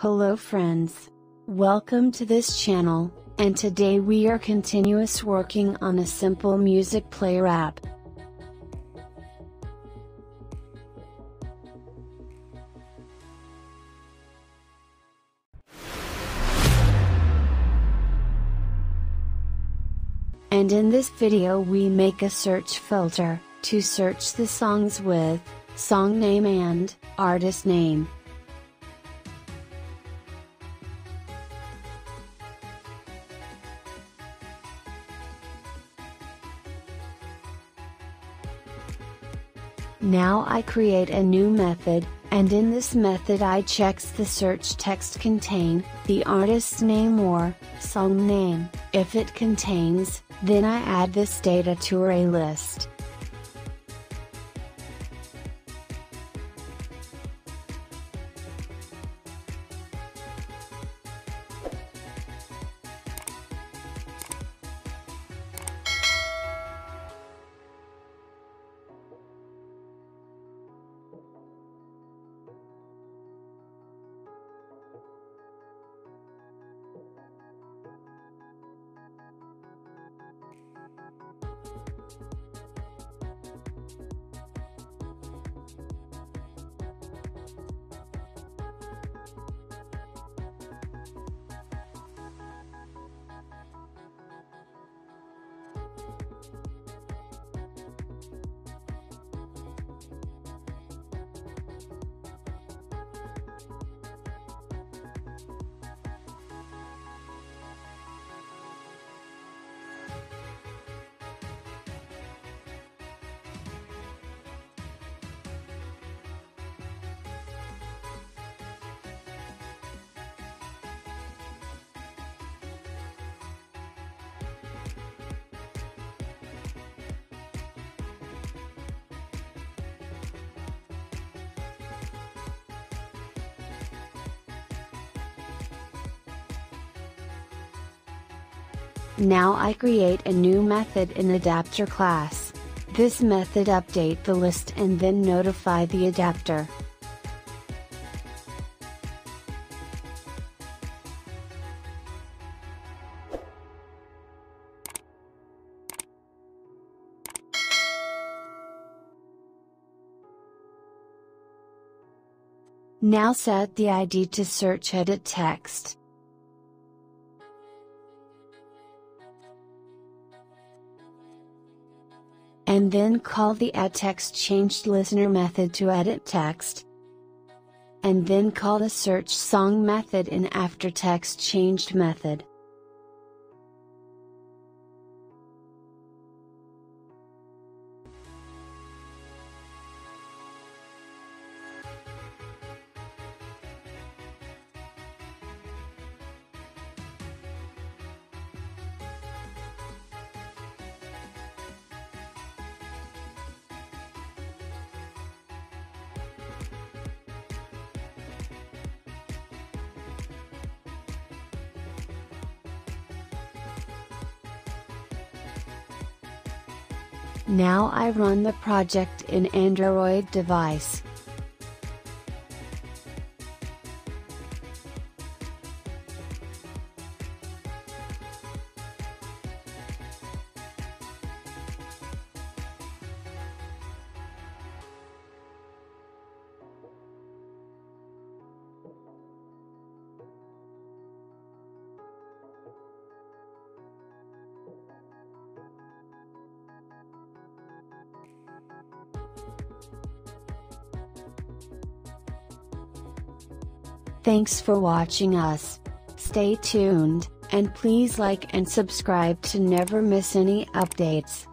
Hello friends. Welcome to this channel, and today we are continuous working on a simple music player app. And in this video we make a search filter, to search the songs with, song name and, artist name. Now I create a new method, and in this method I checks the search text contain, the artist's name or, song name, if it contains, then I add this data to array list. Now I create a new method in adapter class. This method update the list and then notify the adapter. Now set the ID to search edit text. And then call the add text changed listener method to edit text. And then call the search song method in after text changed method. Now I run the project in Android device. Thanks for watching us. Stay tuned, and please like and subscribe to never miss any updates.